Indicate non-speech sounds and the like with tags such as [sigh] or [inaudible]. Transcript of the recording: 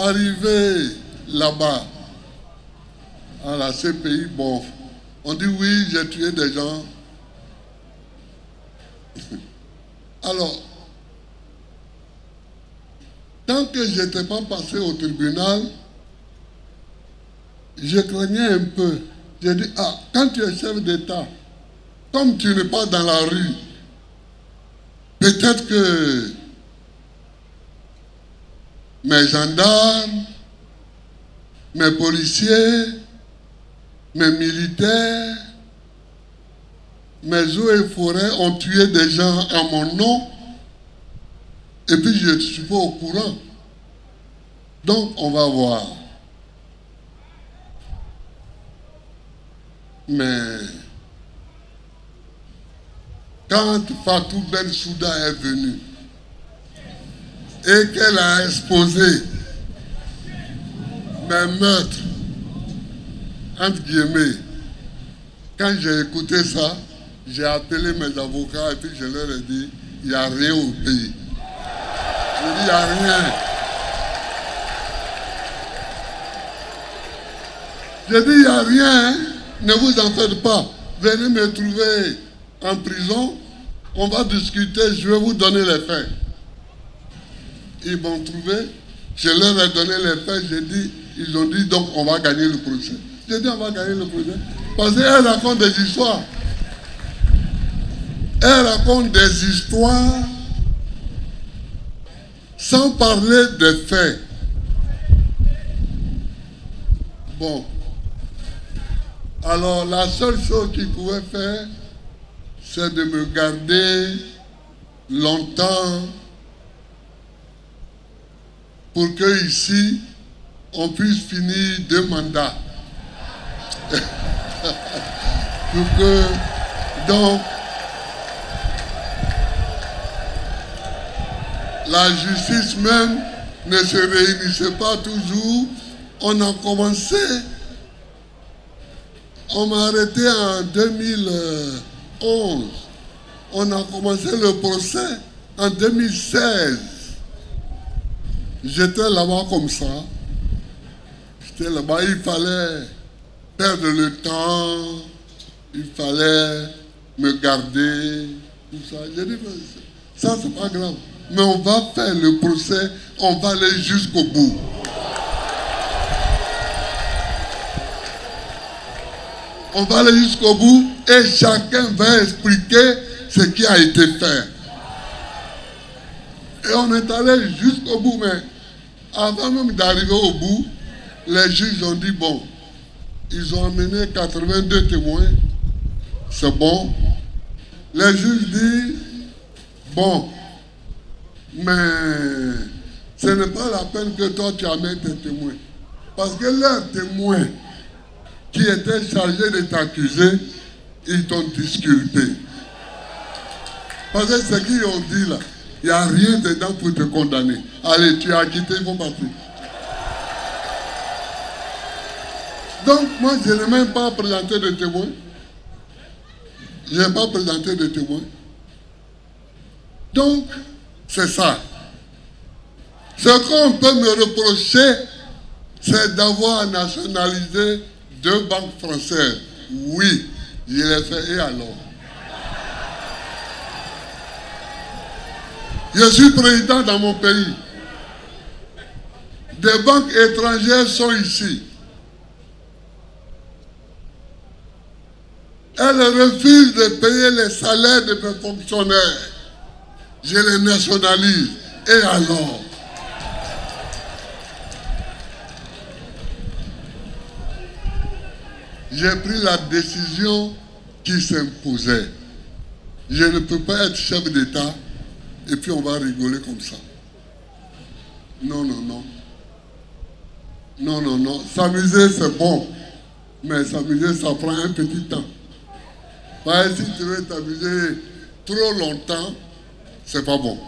Arrivé là-bas, à la CPI, bon, on dit oui, j'ai tué des gens. [laughs] Alors, tant que je n'étais pas passé au tribunal, je craignais un peu. J'ai dit, ah, quand tu es chef d'État, comme tu n'es pas dans la rue, peut-être que mes gendarmes, mes policiers, mes militaires, mes eaux et forêts ont tué des gens à mon nom, et puis je ne suis pas au courant. Donc on va voir. Mais quand Fatou Ben Souda est venue et qu'elle a exposé mes meurtres, entre guillemets, quand j'ai écouté ça, j'ai appelé mes avocats et puis je leur ai dit, il n'y a rien au pays. Je dis, il n'y a rien. Je dis, il n'y a rien, ne vous en faites pas. Venez me trouver en prison, on va discuter, je vais vous donner les faits. Ils m'ont trouvé, je leur ai donné les faits, j'ai dit, ils ont dit donc on va gagner le procès. J'ai dit on va gagner le procès. Parce qu'elle raconte des histoires. Elle raconte des histoires sans parler des faits. Bon. Alors la seule chose qu'il pouvait faire, c'est de me garder longtemps pour que ici, on puisse finir deux mandats. [laughs] pour que, donc, la justice même ne se réunissait pas toujours. On a commencé, on m'a arrêté en 2011. On a commencé le procès en 2016. J'étais là-bas comme ça. J'étais là-bas, il fallait perdre le temps, il fallait me garder, ça. J'ai dit, ça c'est pas grave. Mais on va faire le procès, on va aller jusqu'au bout. On va aller jusqu'au bout et chacun va expliquer ce qui a été fait. Et on est allé jusqu'au bout, mais avant même d'arriver au bout, les juges ont dit, bon, ils ont amené 82 témoins, c'est bon. Les juges disent, bon, mais ce n'est pas la peine que toi tu amènes tes témoins. Parce que leurs témoins qui étaient chargés de t'accuser, ils t'ont disculpé. Parce que ce qu'ils ont dit là, il n'y a rien dedans pour te condamner. Allez, tu as quitté, ils vont. Donc, moi, je n'ai même pas présenté de témoins. Je n'ai pas présenté de témoins. Donc, c'est ça. Ce qu'on peut me reprocher, c'est d'avoir nationalisé deux banques françaises. Oui, je l'ai fait et alors? Je suis président dans mon pays. Des banques étrangères sont ici. Elles refusent de payer les salaires de mes fonctionnaires. Je les nationalise. Et alors? J'ai pris la décision qui s'imposait. Je ne peux pas être chef d'État et puis on va rigoler comme ça. Non, non, non. Non, non, non. S'amuser, c'est bon. Mais s'amuser, ça prend un petit temps. Parce si tu veux t'amuser trop longtemps, c'est pas bon.